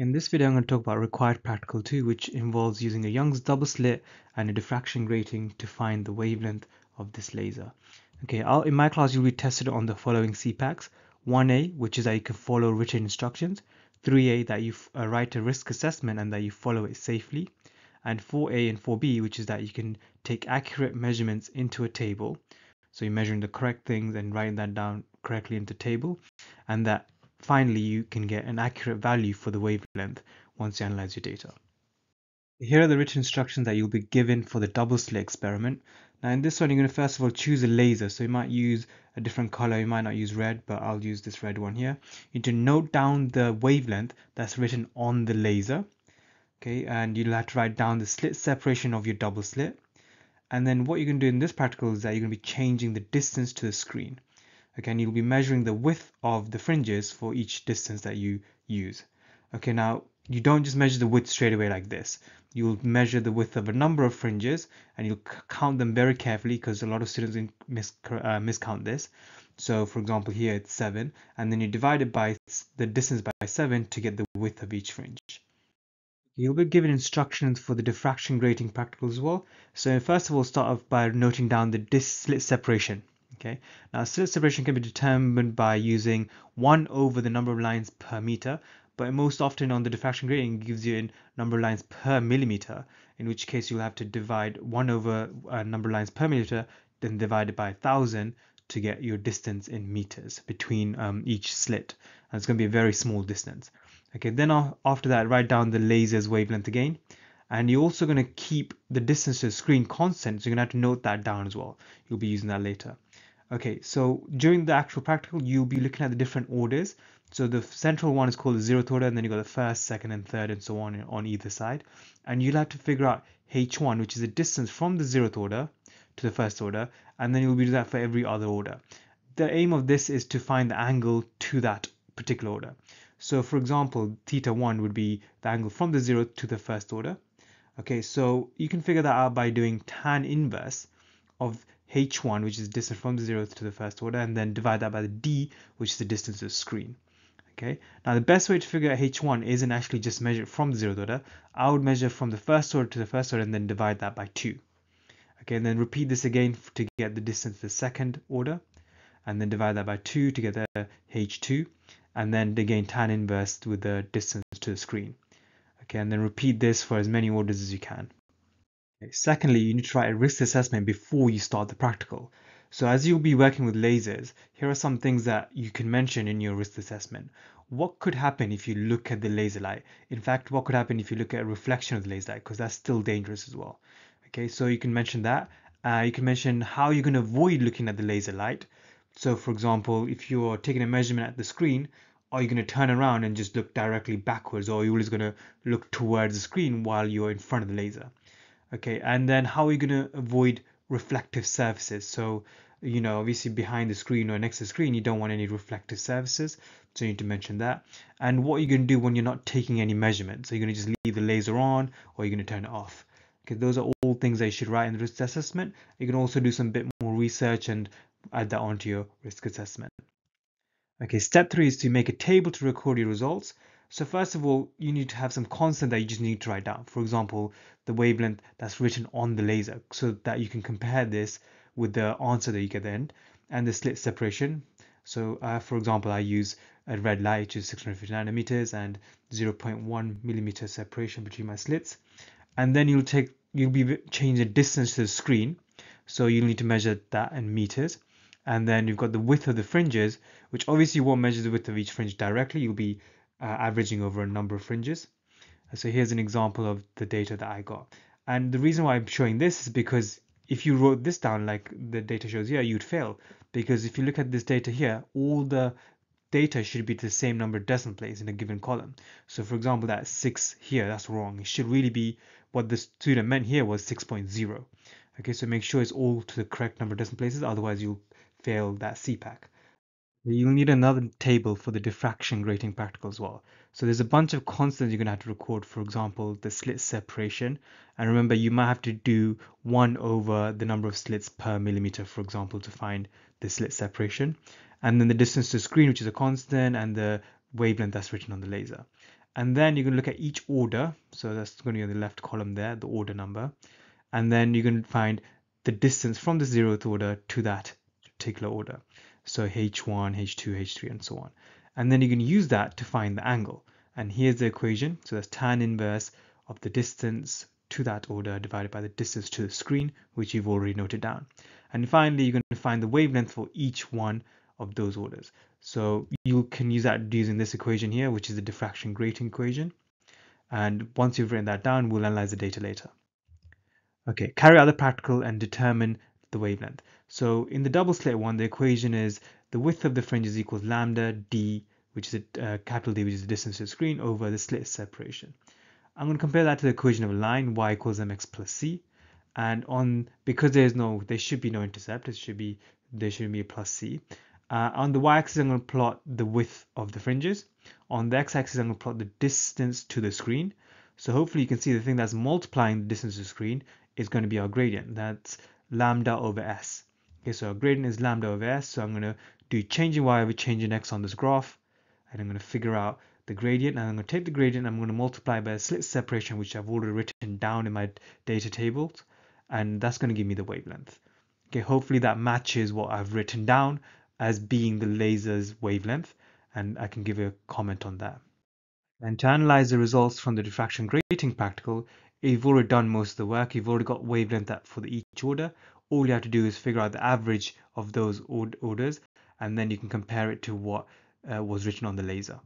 In this video, I'm going to talk about required practical 2, which involves using a Young's double slit and a diffraction grating to find the wavelength of this laser. Okay, I'll, in my class, you'll be tested on the following CPACs. 1A, which is that you can follow written instructions. 3A, that you uh, write a risk assessment and that you follow it safely. And 4A and 4B, which is that you can take accurate measurements into a table. So you're measuring the correct things and writing that down correctly into table. And that finally you can get an accurate value for the wavelength once you analyze your data. Here are the written instructions that you'll be given for the double slit experiment. Now in this one, you're going to first of all choose a laser. So you might use a different color. You might not use red, but I'll use this red one here. You need to note down the wavelength that's written on the laser. Okay, and you'll have to write down the slit separation of your double slit. And then what you're going to do in this practical is that you're going to be changing the distance to the screen. Okay, you'll be measuring the width of the fringes for each distance that you use. Okay, now you don't just measure the width straight away like this. You'll measure the width of a number of fringes and you'll count them very carefully because a lot of students mis uh, miscount this. So for example, here it's 7 and then you divide it by the distance by 7 to get the width of each fringe. You'll be given instructions for the diffraction grating practical as well. So first of all, start off by noting down the slit separation. Okay, now slit separation can be determined by using 1 over the number of lines per meter, but most often on the diffraction grating it gives you a number of lines per millimeter, in which case you'll have to divide 1 over a number of lines per millimeter, then divide it by 1000 to get your distance in meters between um, each slit. And it's going to be a very small distance. Okay, then after that, write down the laser's wavelength again. And you're also going to keep the distance to the screen constant, so you're going to have to note that down as well. You'll be using that later. Okay, so during the actual practical, you'll be looking at the different orders. So the central one is called the zeroth order, and then you got the first, second, and third, and so on on either side. And you'll have to figure out h1, which is the distance from the zeroth order to the first order, and then you'll be doing that for every other order. The aim of this is to find the angle to that particular order. So for example, theta 1 would be the angle from the zeroth to the first order. Okay, so you can figure that out by doing tan inverse of h1 which is the distance from the zeroth to the first order and then divide that by the d which is the distance to the screen. Okay? Now the best way to figure out h1 isn't actually just measure it from the zeroth order. I would measure from the first order to the first order and then divide that by 2 okay? And then repeat this again to get the distance to the second order and then divide that by 2 to get the h2 and then again tan inverse with the distance to the screen. Okay? And then repeat this for as many orders as you can Secondly, you need to write a risk assessment before you start the practical. So as you'll be working with lasers, here are some things that you can mention in your risk assessment. What could happen if you look at the laser light? In fact, what could happen if you look at a reflection of the laser light? Because that's still dangerous as well. Okay, so you can mention that. Uh, you can mention how you're going to avoid looking at the laser light. So for example, if you're taking a measurement at the screen, are you going to turn around and just look directly backwards or are you always going to look towards the screen while you're in front of the laser? Okay and then how are you going to avoid reflective surfaces? So you know obviously behind the screen or next to the screen you don't want any reflective surfaces so you need to mention that. And what are you going to do when you're not taking any measurements? So you're going to just leave the laser on or you're going to turn it off? Okay those are all things that you should write in the risk assessment. You can also do some bit more research and add that onto your risk assessment. Okay step three is to make a table to record your results so first of all, you need to have some constant that you just need to write down. For example, the wavelength that's written on the laser so that you can compare this with the answer that you get then and the slit separation. So uh, for example, I use a red light, which is 650 nanometers and 0.1 millimeter separation between my slits. And then you'll take, you'll be changing the distance to the screen. So you'll need to measure that in meters. And then you've got the width of the fringes, which obviously you won't measure the width of each fringe directly. You'll be uh, averaging over a number of fringes. So here's an example of the data that I got. And the reason why I'm showing this is because if you wrote this down like the data shows here, you'd fail. Because if you look at this data here, all the data should be the same number of decimal places in a given column. So for example, that 6 here, that's wrong. It should really be what the student meant here was 6.0. Okay, so make sure it's all to the correct number of decimal places, otherwise you'll fail that CPAC. You'll need another table for the diffraction grating practical as well. So there's a bunch of constants you're going to have to record, for example, the slit separation. And remember, you might have to do 1 over the number of slits per millimeter, for example, to find the slit separation. And then the distance to screen, which is a constant, and the wavelength that's written on the laser. and then you're going to look at each order so that's going to be on the left column there the order number and then you're going to find the distance from the zeroth order to that particular order so h1 h2 h3 and so on. And then you can use that to find the angle. And here's the equation. So that's tan inverse of the distance to that order divided by the distance to the screen which you've already noted down. And finally you're going to find the wavelength for each one of those orders. So you can use that using this equation here which is the diffraction grating equation. And once you've written that down we'll analyze the data later. Okay carry out the practical and determine the wavelength. So in the double slit one the equation is the width of the fringe is equals lambda d which is a uh, capital D which is the distance to the screen over the slit separation. I'm going to compare that to the equation of a line y equals mx plus c. And on because there's no there should be no intercept it should be there should be a plus c. Uh, on the y-axis I'm going to plot the width of the fringes. On the x-axis I'm going to plot the distance to the screen. So hopefully you can see the thing that's multiplying the distance to the screen is going to be our gradient. That's lambda over s. Okay so our gradient is lambda over s so I'm going to do changing y over changing x on this graph and I'm going to figure out the gradient and I'm going to take the gradient I'm going to multiply by the slit separation which I've already written down in my data tables and that's going to give me the wavelength. Okay hopefully that matches what I've written down as being the laser's wavelength and I can give a comment on that. And to analyze the results from the diffraction grating practical you've already done most of the work. You've already got wavelength for the each order. All you have to do is figure out the average of those orders and then you can compare it to what uh, was written on the laser